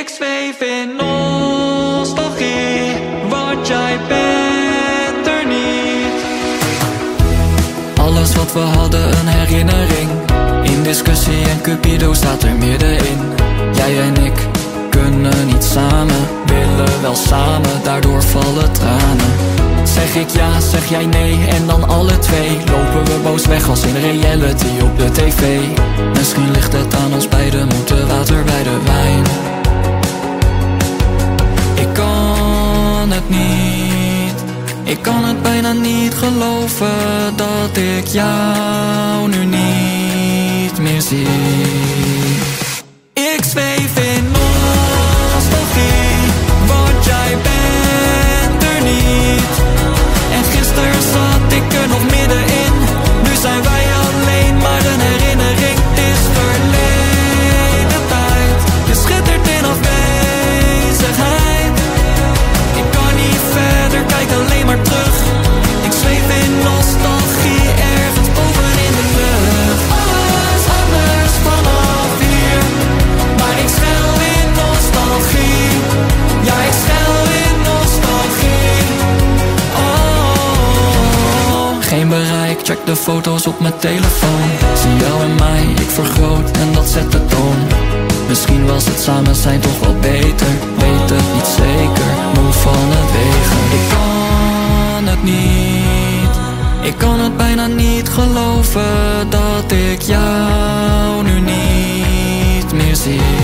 Ik zweef in nostalgie, want jij bent er niet. Alles wat we hadden een herinnering. In discussie en Cupido staat er middenin. Jij en ik kunnen niet samen Willen wel samen, daardoor vallen tranen. Zeg ik ja, zeg jij nee en dan alle twee. Lopen we boos weg als in reality op de tv. Misschien ligt het aan ons beiden, moeten water bij de wijn Ik kan het bijna niet geloven Dat ik jou nu niet meer zie check de foto's op mijn telefoon. Zie jou en mij, ik vergroot en dat zet de toon. Misschien was het samen zijn toch wel beter. Weet het niet zeker, moe van het wegen. Ik kan het niet Ik kan het bijna niet geloven Dat ik jou nu niet meer zie